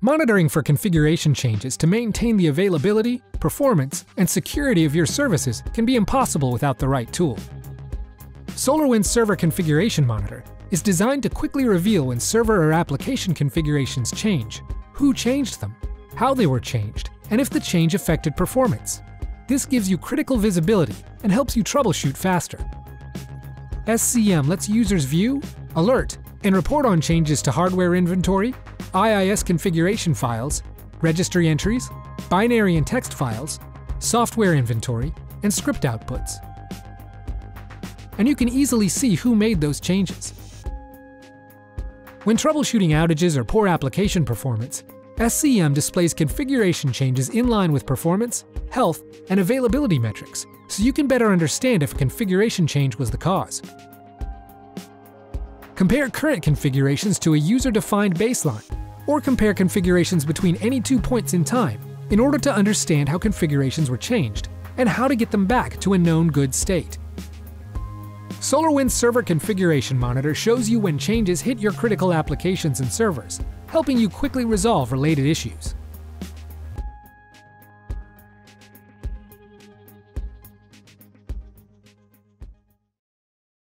Monitoring for configuration changes to maintain the availability, performance, and security of your services can be impossible without the right tool. SolarWinds Server Configuration Monitor is designed to quickly reveal when server or application configurations change, who changed them, how they were changed, and if the change affected performance. This gives you critical visibility and helps you troubleshoot faster. SCM lets users view, alert, and report on changes to hardware inventory, IIS configuration files, registry entries, binary and text files, software inventory, and script outputs. And you can easily see who made those changes. When troubleshooting outages or poor application performance, SCM displays configuration changes in line with performance, health, and availability metrics, so you can better understand if a configuration change was the cause. Compare current configurations to a user-defined baseline, or compare configurations between any two points in time in order to understand how configurations were changed and how to get them back to a known good state. SolarWinds Server Configuration Monitor shows you when changes hit your critical applications and servers, helping you quickly resolve related issues.